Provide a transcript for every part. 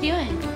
doing?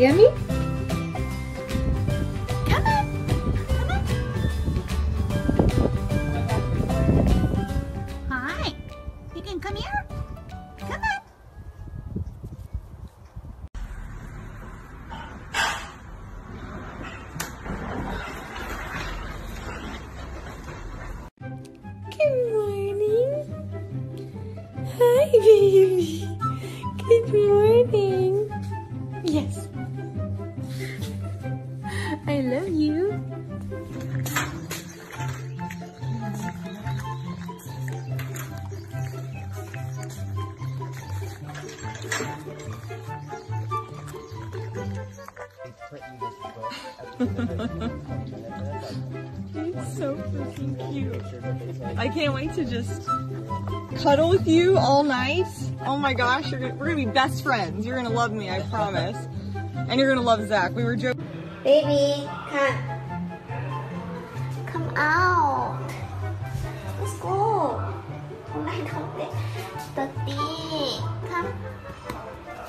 Hmm? I love you. It's so freaking cute. I can't wait to just cuddle with you all night. Oh my gosh, gonna, we're gonna be best friends. You're gonna love me, I promise. And you're gonna love Zach. We were joking. Baby, come. Come out. Let's go. Oh Hôm không để the thing. Come.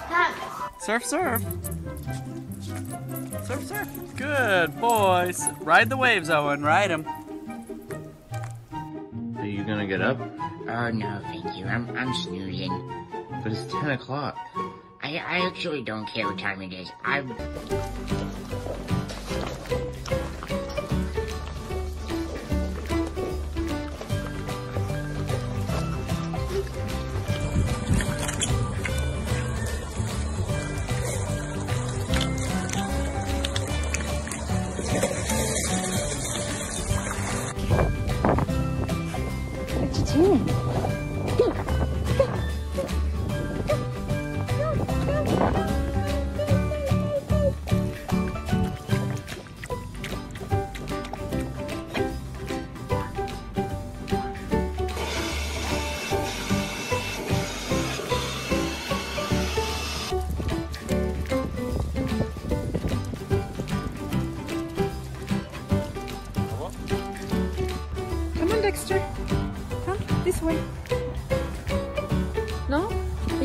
Come. Surf, surf. Surf, surf. Good boys. Ride the waves, Owen. Ride them. Are you gonna get up? Oh no, thank you. I'm I'm snoozing. But it's 10 o'clock. I I actually don't care what time it is. I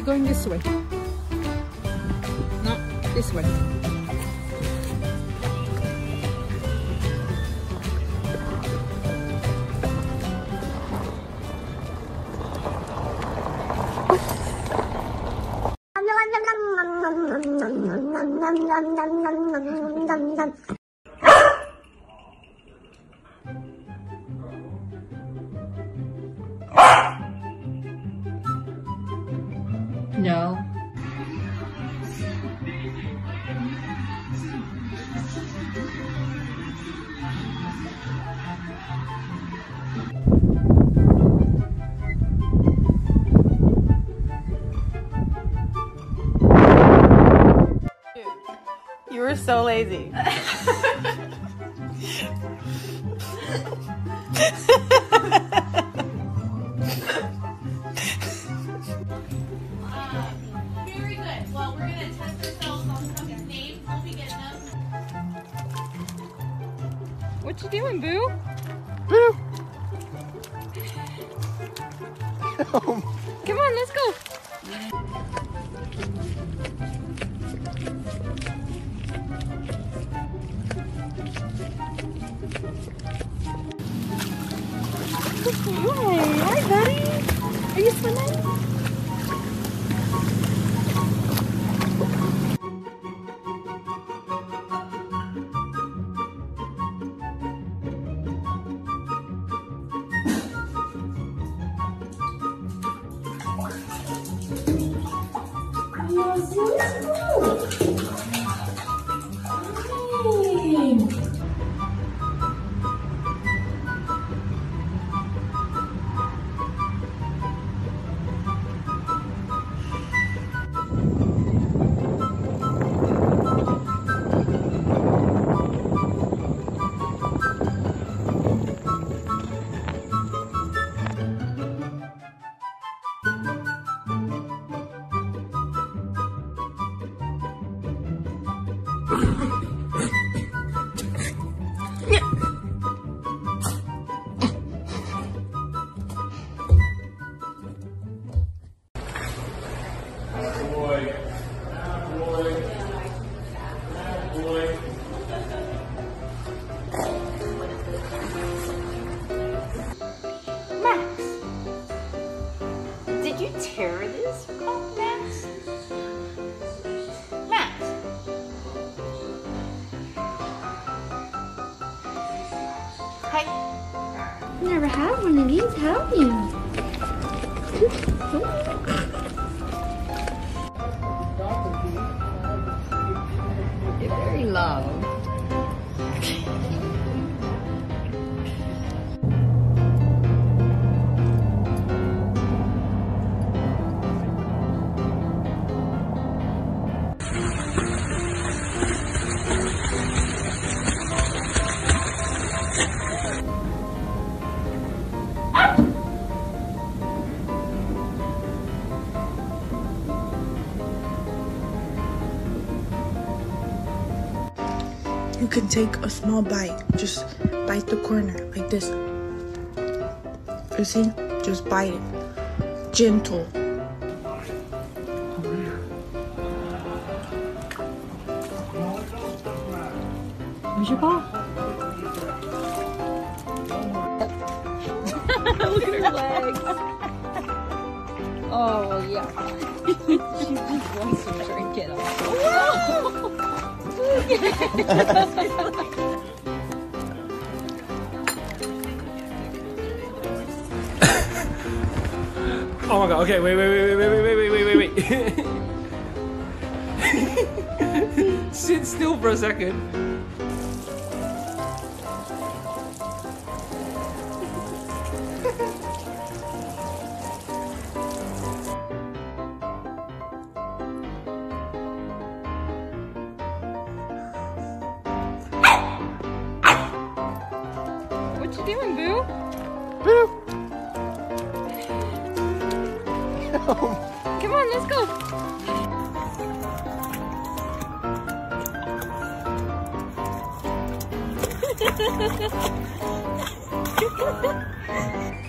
going this way. No, this way. No. You were so lazy. doing, Boo? Come on, let's go. Hi, hi, buddy. Are you swimming? Never had one of these, have you? Take a small bite. Just bite the corner like this. You see? Just bite it. Gentle. Where's your paw? Look at her legs. Oh, yeah. she just wants to drink it. Oh my god, okay, wait, wait, wait, wait, wait, wait, wait, wait, wait, wait. Sit still for a second. Ha ha ha ha!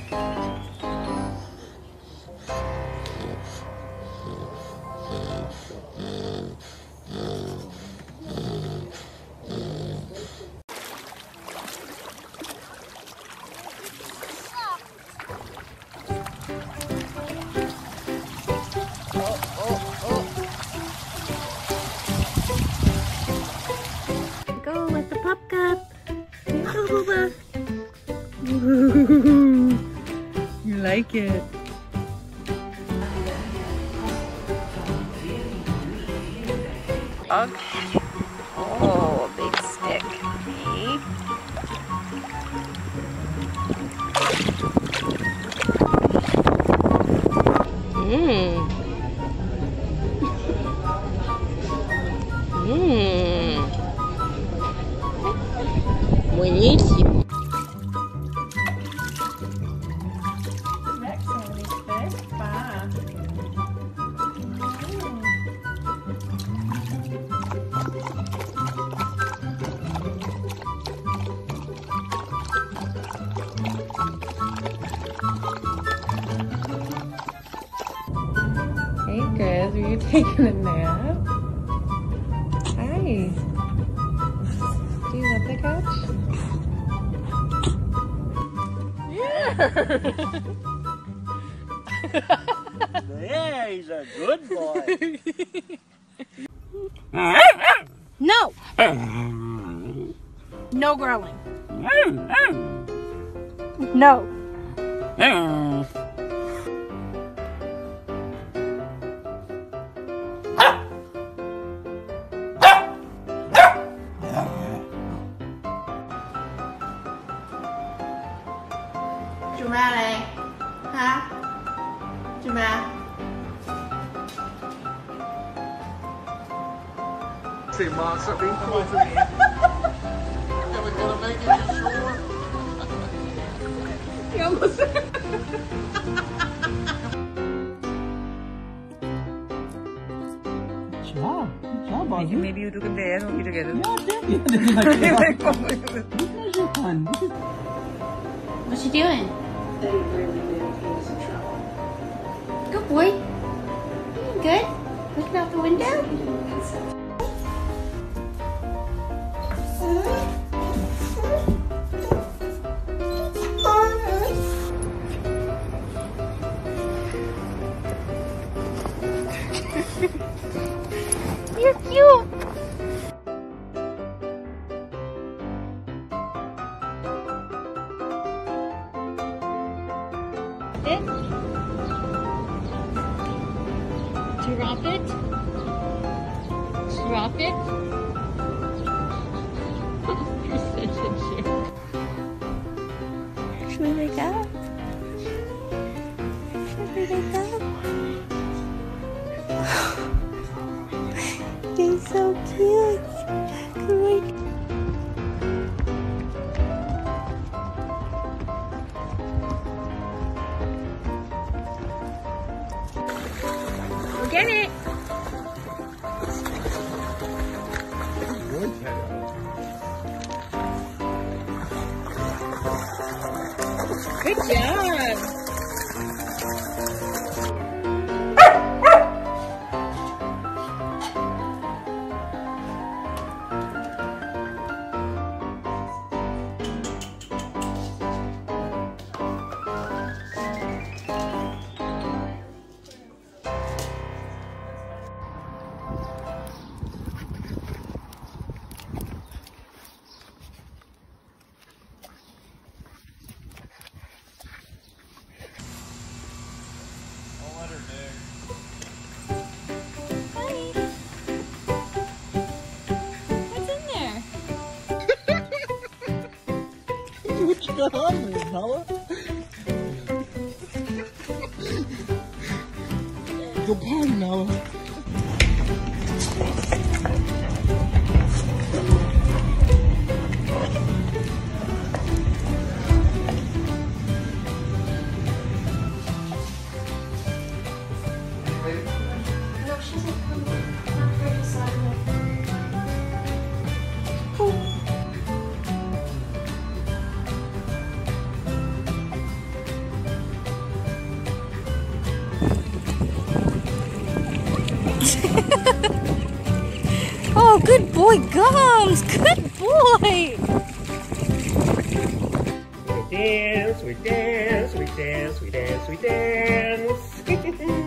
Like it. Okay. Oh, big stick. Mmm. Taking a nap? Hi. Do you love the couch? Yeah, yeah, he's a good boy. No! No growling. No. almost. job. Job, Maybe, maybe you two it play air together. Yeah, yeah. This is fun. What's she doing? Good boy. Good. Looking out the window. Should we wake up? Up? Good job. On Oh, good boy, Gums. Good boy. We dance, we dance, we dance, we dance, we dance.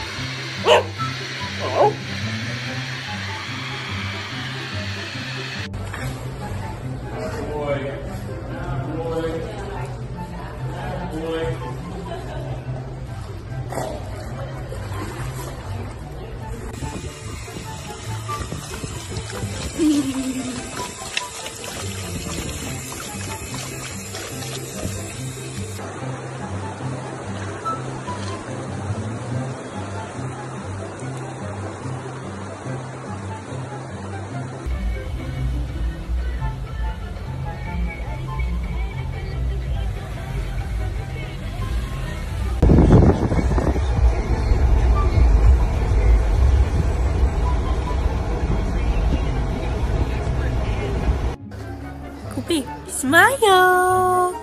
smile.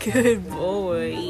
Good boy.